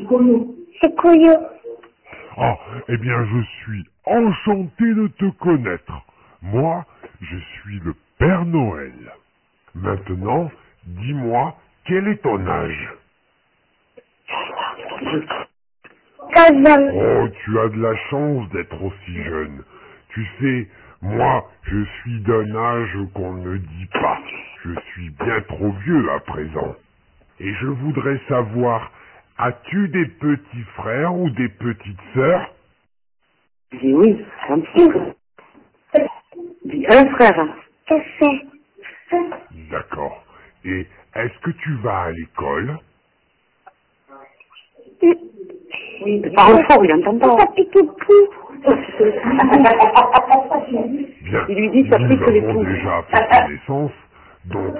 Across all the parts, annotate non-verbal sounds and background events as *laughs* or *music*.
Couillon. Ah, eh bien, je suis enchanté de te connaître. Moi, je suis le Père Noël. Maintenant, dis-moi, quel est ton âge? Oh, tu as de la chance d'être aussi jeune. Tu sais, moi, je suis d'un âge qu'on ne dit pas. Je suis bien trop vieux à présent. Et je voudrais savoir, as-tu des petits frères ou des petites sœurs? Dis oui, un petit frère. Dis un frère. D'accord. Et est-ce que tu vas à l'école? Oui, parle fort, il entend pas. Ça pique le cou. Bien. Il lui dit, ça pique les poules. déjà fait connaissance, donc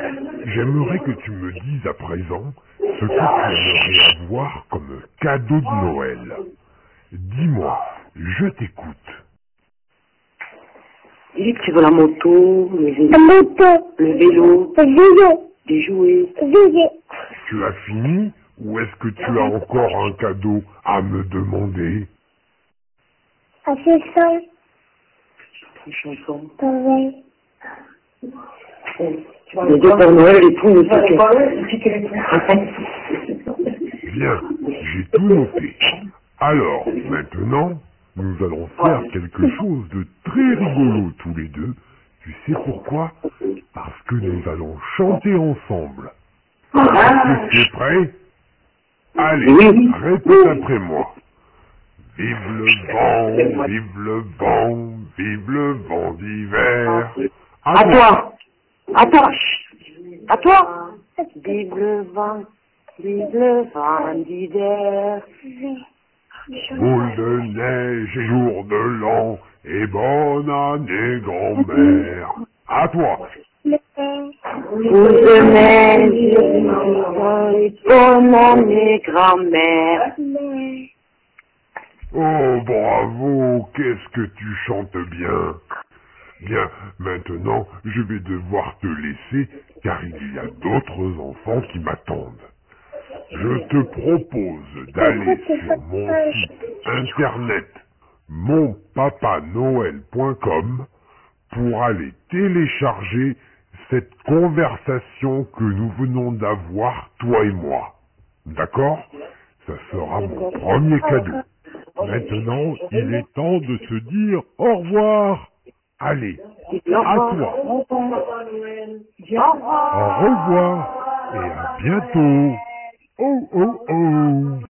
j'aimerais que tu me dises à présent ce que tu aimerais avoir comme cadeau de Noël. Dis-moi, je t'écoute. Dis que tu veux la moto, le vélo, La moto. le vélo, Le vélo. des jouets. Le. Tu as fini ou est-ce que tu as encore un cadeau à me demander? Ah, c'est ça. Une chanson. Les deux Père Noël, les poules, le *laughs* Bien, j'ai tout noté. Alors, maintenant, nous allons faire quelque chose de très rigolo tous les deux. Tu sais pourquoi? Parce que nous allons chanter ensemble. Est-ce que tu es prêt? Allez, répète après moi. Vive le vent, vive le vent, vive le vent d'hiver. À toi À toi À toi Vive le vent, vive le vent d'hiver. Boule de neige et jour de l'an, et bonne année grand-mère. À toi. Le Boule de neige, bonne année grand-mère. Oh, bravo, qu'est-ce que tu chantes bien. Bien, maintenant, je vais devoir te laisser, car il y a d'autres enfants qui m'attendent. Je te propose d'aller sur mon site internet monpapanoël.com pour aller télécharger cette conversation que nous venons d'avoir, toi et moi. D'accord? Ça sera mon premier cadeau. Maintenant, il est temps de se dire au revoir. Allez, à toi. Au revoir et à bientôt. Oh oh oh.